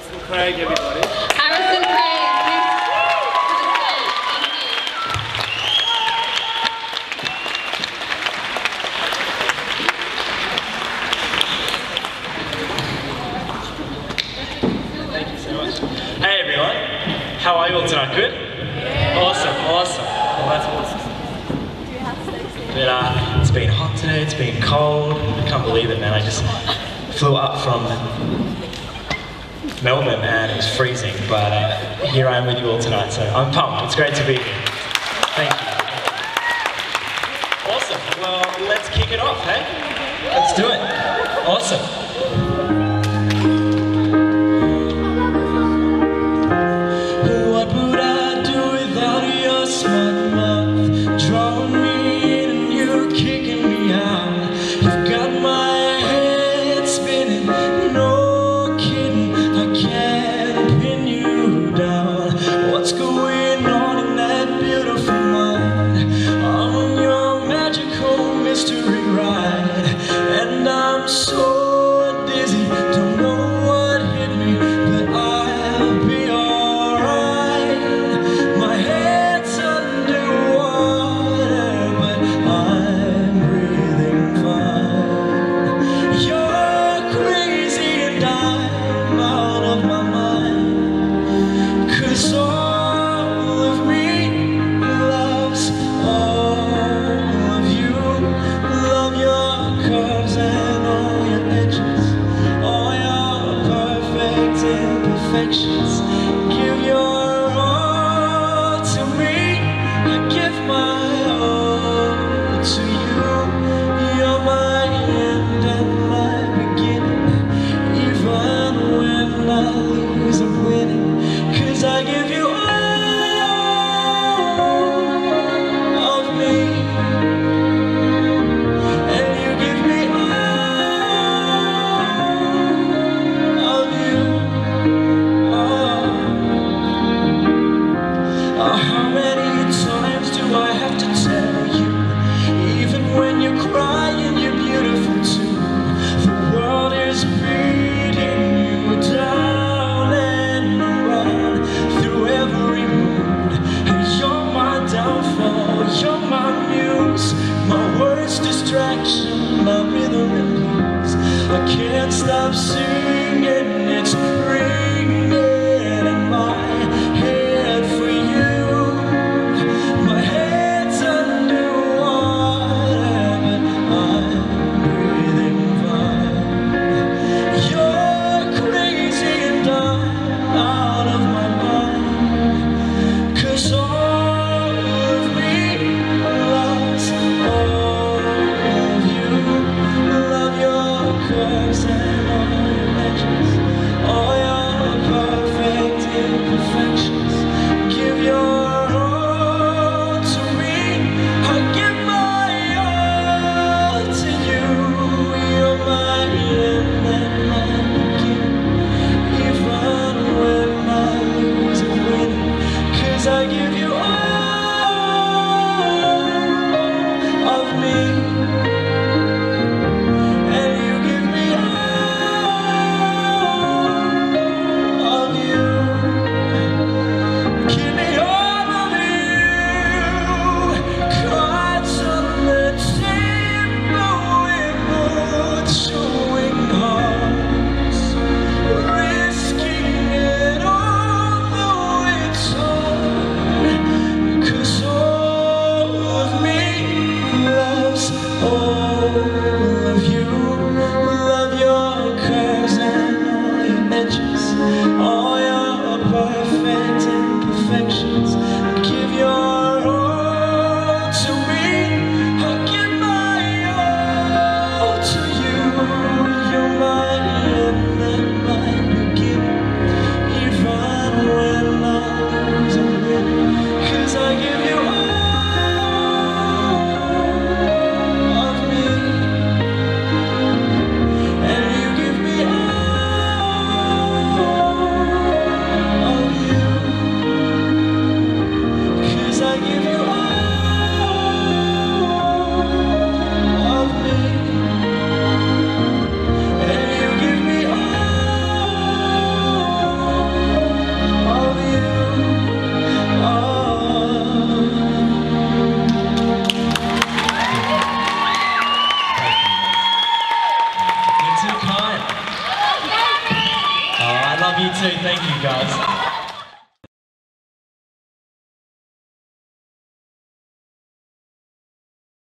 Harrison Craig, everybody. Harrison Craig. Hey everyone, how are you all tonight? Good? Yeah. Awesome, awesome. Well, that's awesome. But, uh, it's been hot today, it's been cold. I can't believe it, man. I just flew up from Melbourne and it was freezing, but uh, here I am with you all tonight, so I'm pumped. It's great to be here. Thank you. Awesome. Well, let's kick it off, hey? Let's do it. Awesome. history. stop singing. It's You too. Thank you, guys.